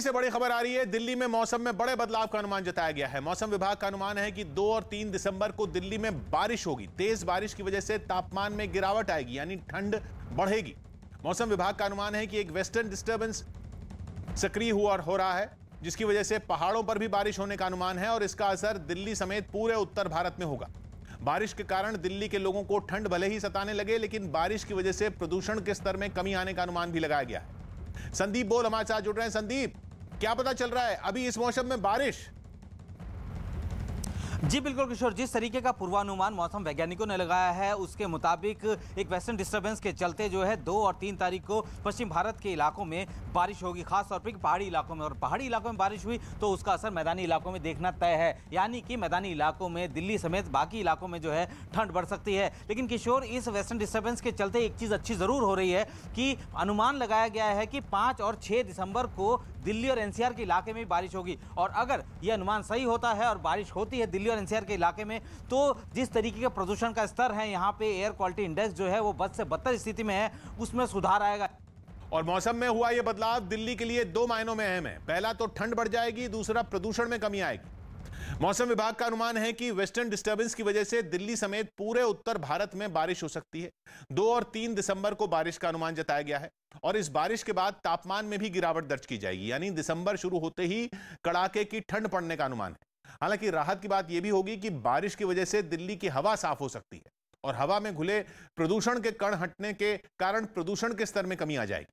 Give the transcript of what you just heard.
से बड़ी खबर आ रही है। दिल्ली में मौसम में बड़े बदलाव का अनुमान जताया गया है। मौसम विभाग का अनुमान है कि दो और तीन दिसंबर को दिल्ली में बारिश होगी। तेज बारिश की वजह से तापमान में गिरावट आएगी, यानी ठंड बढ़ेगी। मौसम विभाग का अनुमान है कि एक वेस्टर्न डिस्टर्बेंस सक्रिय हुआ हो रहा है, जिसकी वजह से पहाड़ों पर भी बारिश होने का अनुमान है और इसका असर दिल्ली समेत पूरे उत्तर भारत में होगा। बारिश के कारण दिल्ली के लोगों को ठंड भले ही सताने लगे, लेकिन बारिश की वजह से प्रदूषण के स्तर में कमी आने का अनुमान भी लगाया गया है। संदीप बोल, हमारे साथ जुड़ रहे हैं। संदीप क्या पता चल रहा है? अभी इस मौसम में बारिश। जी, बिल्कुल किशोर जिस तरीके का पूर्वानुमान मौसम वैज्ञानिकों ने लगाया है। उसके मुताबिक एक वेस्टर्न डिस्टरबेंस के चलते जो है, दो और तीन तारीख को पश्चिम भारत के इलाकों में बारिश होगी, खास तौर पर पहाड़ी इलाकों में। और पहाड़ी इलाकों में बारिश हुई तो उसका असर मैदानी इलाकों में देखना तय है। यानी कि मैदानी इलाकों में, दिल्ली समेत बाकी इलाकों में जो है, ठंड बढ़ सकती है। लेकिन किशोर, इस वेस्टर्न डिस्टर्बेंस के चलते एक चीज़ अच्छी ज़रूर हो रही है कि अनुमान लगाया गया है कि पाँच और छः दिसंबर को दिल्ली और एनसीआर के इलाके में बारिश होगी। और अगर यह अनुमान सही होता है और बारिश होती है दिल्ली और एनसीआर के इलाके में तो जिस तरीके के प्रदूषण का स्तर है, यहाँ पे एयर क्वालिटी इंडेक्स जो है, वो बद से बदतर स्थिति में है, उसमें सुधार आएगा। और मौसम में हुआ यह बदलाव, दिल्ली के लिए दो मायनों में अहम है। पहला तो ठंड बढ़ जाएगी, दूसरा प्रदूषण में कमी आएगी। मौसम विभाग का अनुमान है कि वेस्टर्न डिस्टर्बेंस की वजह से दिल्ली समेत पूरे उत्तर भारत में बारिश हो सकती है। दो और तीन दिसंबर को बारिश का अनुमान जताया गया है और इस बारिश के बाद तापमान में भी गिरावट दर्ज की जाएगी, यानी दिसंबर शुरू होते ही कड़ाके की ठंड पड़ने का अनुमान है। हालाँकि राहत की बात यह भी होगी कि बारिश की वजह से दिल्ली की हवा साफ़ हो सकती है और हवा में घुले प्रदूषण के कण हटने के कारण प्रदूषण के स्तर में कमी आ जाएगी।